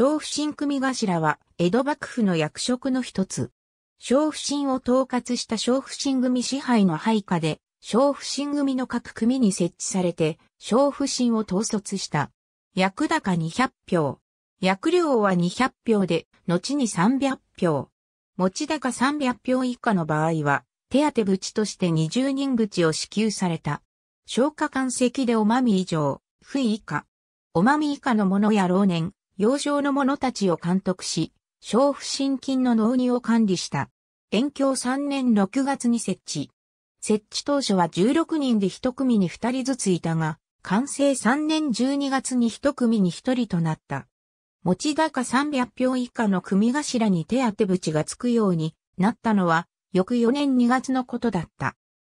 小府新組頭は江戸幕府の役職の一つ。小府新を統括した小府新組支配の配下で、小府新組の各組に設置されて、小府新を統率した。役高200票。役量は200票で、後に300票。持ち高300票以下の場合は、手当淵として20人淵を支給された。消化管席でおまみ以上、不意以下。おまみ以下の者や老年、幼少の者たちを監督し、小不信金の納入を管理した。延享3年6月に設置。設置当初は16人で1組に2人ずついたが、完成3年12月に1組に1人となった。持ち高300票以下の組頭に手当淵がつくようになったのは、翌4年2月のことだった。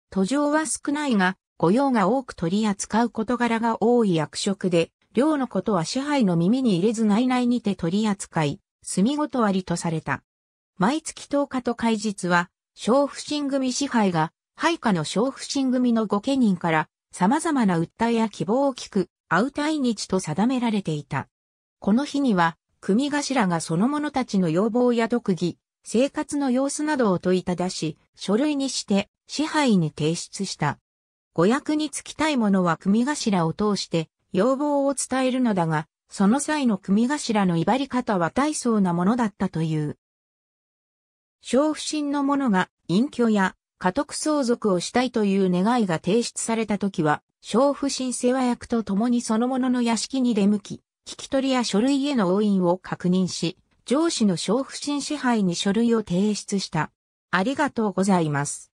途上は少ないが、御用が多く取り扱う事柄が多い役職で、領のことは支配の耳に入れず内々にて取り扱い、住みごとありとされた。毎月10日と開日は、小不審組支配が、配下の小不審組の御家人から様々な訴えや希望を聞く、会う対日と定められていた。この日には、組頭がその者たちの要望や特技、生活の様子などを問いただし、書類にして支配に提出した。誤役につきたい者は組頭を通して要望を伝えるのだが、その際の組頭の威張り方は大層なものだったという。小不審の者が隠居や家督相続をしたいという願いが提出されたときは、小不審世話役と共にその者の屋敷に出向き、聞き取りや書類への押印を確認し、上司の小不審支配に書類を提出した。ありがとうございます。